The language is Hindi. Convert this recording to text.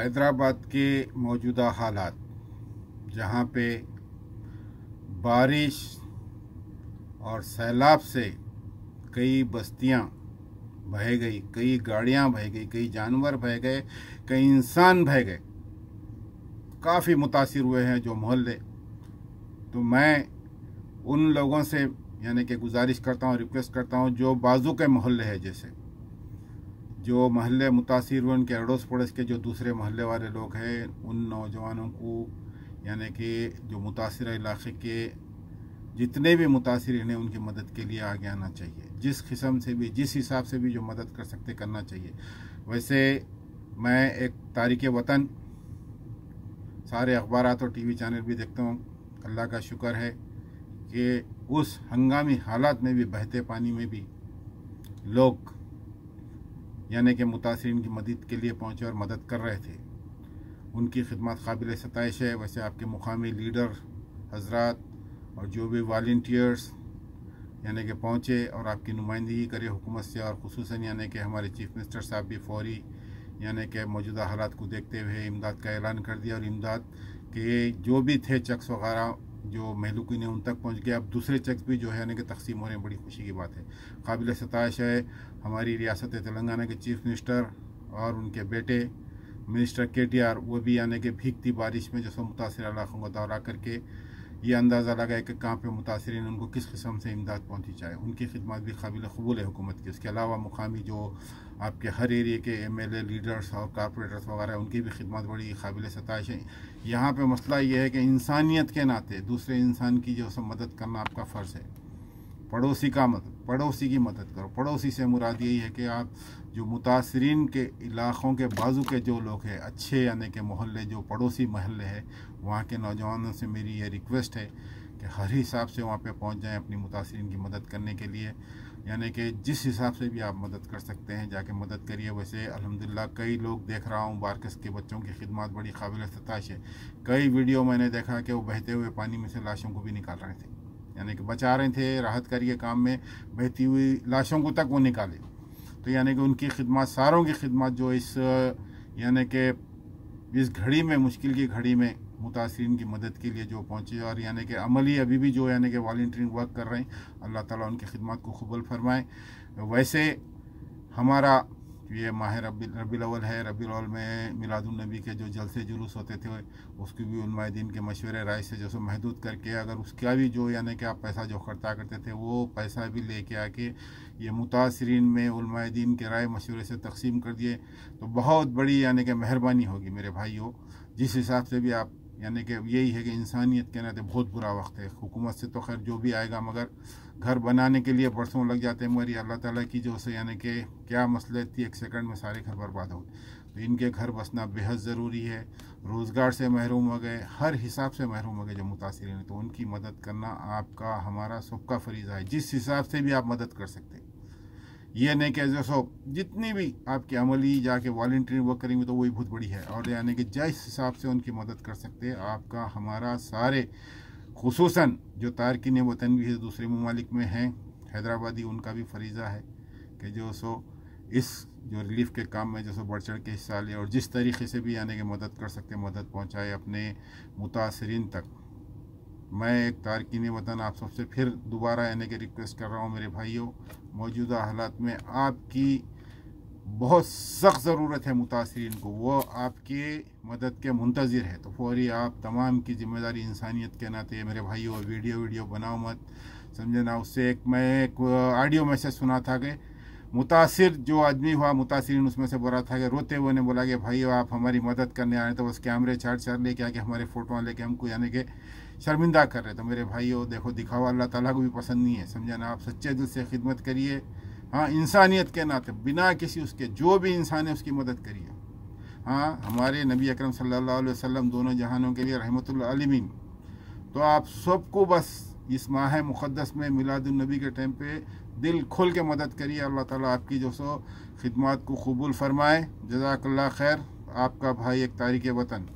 हैदराबाद के मौजूदा हालात, जहाँ पे बारिश और सैलाब से कई बस्तियाँ बह गई, कई गाड़ियाँ बह गई, कई जानवर बह गए, कई इंसान बह गए। काफ़ी मुतासर हुए हैं जो मोहल्ले। तो मैं उन लोगों से यानी कि गुजारिश करता हूँ, रिक्वेस्ट करता हूँ, जो बाजू के मोहल्ले हैं जैसे। जो महल्ले मुतासर हुए, उनके अड़ोस पड़ोस के जो दूसरे महल्ले वाले लोग हैं, उन नौजवानों को, यानी कि जो मुतासर इलाके के जितने भी मुतासर हैं, उनकी मदद के लिए आगे आना चाहिए। जिस किस्म से भी, जिस हिसाब से भी जो मदद कर सकते, करना चाहिए। वैसे मैं एक तारीख वतन, सारे अखबार और टी वी चैनल भी देखता हूँ। अल्लाह का शुक्र है कि उस हंगामी हालात में भी, बहते पानी में भी लोग यानी कि मुतासरीन की मदद के लिए पहुँचे और मदद कर रहे थे। उनकी खिदमत काबिल सतश है। वैसे आपके मुकामी लीडर, हजरात और जो भी वॉल्टियर्स यानी कि पहुँचे और आपकी नुमाइंदगी करे हुकूमत से और खसूस यानी कि हमारे चीफ मिनिस्टर साहब भी फौरी, यानी कि मौजूदा हालात को देखते हुए इमदाद का ऐलान कर दिया और इमदाद के जो भी थे चक्स वगैरह जो महलूकी है, उन तक पहुँच गया अब दूसरे चेक्स भी जो है, यानी कि तकसीम हो रहे हैं, बड़ी खुशी की बात है। काबिल सताश है, हमारी रियासत तेलंगाना के चीफ मिनिस्टर और उनके बेटे, मिनिस्टर के टी आर, वो भी यानी कि भीगती बारिश में जो सो मुतासर इलाकों का दौरा करके ये अंदाज़ा लगाए कि कहाँ पर मुतासरीन उनको किस किस्म से इमदाद पहुँची जाए। उनकी खिदमत भी काबिल कबूल है हुकूमत की। उसके अलावा मुकामी जो आपके हर एरिए के एम एल ए लीडर्स और कॉरपोरेटर्स वगैरह उनकी भी खिदमत बड़ी काबिल सतश है। यहाँ पर मसला ये है कि इंसानियत के नाते दूसरे इंसान की जो सब मदद करना आपका फ़र्ज़ है। पड़ोसी का मदद पड़ोसी की मदद करो। पड़ोसी से मुराद यही है कि आप जो मुतासरीन के इलाक़ों के बाजू के जो लोग हैं, अच्छे यानी कि मोहल्ले, जो पड़ोसी महल्ले हैं, वहाँ के नौजवानों से मेरी ये रिक्वेस्ट है कि हर हिसाब से वहाँ पे पहुँच जाएँ अपनी मुतासरीन की मदद करने के लिए। यानी कि जिस हिसाब से भी आप मदद कर सकते हैं, जाके मदद करिए। वैसे अल्हम्दुलिल्लाह, कई लोग देख रहा हूँ, बारकस के बच्चों की खिदमत बड़ी काबिल सताश है। कई वीडियो मैंने देखा कि वो बहते हुए पानी में से लाशों को भी निकाल रहे थे। यानी कि बचा रहे थे, राहत करिए काम में बहती हुई लाशों को तक वो निकाले। तो यानी कि उनकी खिदमत, सारों की खिदमत जो इस, यानी कि इस घड़ी में, मुश्किल की घड़ी में मुतासरीन की मदद के लिए जो पहुँचे और यानी कि अमली अभी भी जो यानी कि वॉल्टियरिंग वर्क कर रहे हैं, अल्लाह ताला उनकी खिदमत को कबूल फरमाए। वैसे हमारा ये माह रबी रबी अवल है रबी अवल में मिलादुलनबी के जो जलसे जुलूस होते थे, उसकी भी उलमादीन के मशवरे राय से जो सो महदूद करके अगर उसका भी जो यानी कि आप पैसा जो खर्चा करते थे, वो पैसा भी लेके आके ये मुतासरीन में उलमादीन के राय मशवरे से तकसीम कर दिए तो बहुत बड़ी यानी कि मेहरबानी होगी मेरे भाइयों। जिस हिसाब से भी आप यानी कि यही है कि इंसानियत के नाते बहुत बुरा वक्त है। हुकूमत से तो खैर जो भी आएगा, मगर घर बनाने के लिए बरसों लग जाते हैं मगर ये अल्लाह ताला की जो से यानी कि क्या मसले थी, एक सेकंड में सारे घर बर्बाद हो तो इनके घर बसना बेहद ज़रूरी है। रोज़गार से महरूम हो गए, हर हिसाब से महरूम हो गए जो मुतासर तो उनकी मदद करना आपका, हमारा सबका फरीज़ा है। जिस हिसाब से भी आप मदद कर सकते हैं। ये नहीं कि जो सो, जितनी भी आपकी अमली जाके वॉल्टियरिंग वर्क करेंगे तो वही बहुत बड़ी है। और यानी कि जिस हिसाब से उनकी मदद कर सकते हैं, आपका हमारा सारे खसूस जो तारकिन वतन भी है, दूसरे ममालिक में हैं, हैदराबादी, उनका भी फरीज़ा है कि जो सो, इस जो रिलीफ के काम में जो सो बढ़ चढ़ के हिस्सा ले और जिस तरीके से भी यानी कि मदद कर सकते मदद पहुँचाए अपने मुतासरीन तक। मैं एक तारकिन वतन आप सबसे फिर दोबारा यानी कि रिक्वेस्ट कर रहा हूँ मेरे भाइयों मौजूदा हालात में आपकी बहुत सख्त ज़रूरत है मुतासरीन को। वो आपकी मदद के मुंतज़र है। तो फौरी आप तमाम की ज़िम्मेदारी इंसानियत के नाते मेरे भाइयों, वीडियो वीडियो बनाओ मत। समझे ना? उससे एक मैं एक ऑडियो मैसेज सुना था कि मुतासर जो आदमी हुआ, मुतासरीन उसमें से बोला था कि रोते हुए ने बोला कि भाई आप हमारी मदद करने आए तो बस कैमरे चार चार लेके आके हमारे फ़ोटो लेके हमको यानी कि शर्मिंदा कर रहे तो मेरे भाइयों, देखो, दिखावा अल्लाह ताला को भी पसंद नहीं है, समझा ना? आप सच्चे दिल से खिदमत करिए। हाँ इंसानियत के नाते, बिना किसी उसके, जो भी इंसान है, उसकी मदद करिए। हाँ हमारे नबी अकरम सल्लल्लाहु अलैहि वसल्लम दोनों जहानों के लिए रहमतुल्लामीन तो आप सबको बस इस माह मुक़दस में मिलादुलनबी के टाइम पे दिल खोल के मदद करिए। अल्लाह ताला आपकी जो सो खिदमत को कबूल फरमाए। जजाकल्ला खैर। आपका भाई एक तारीख वतन।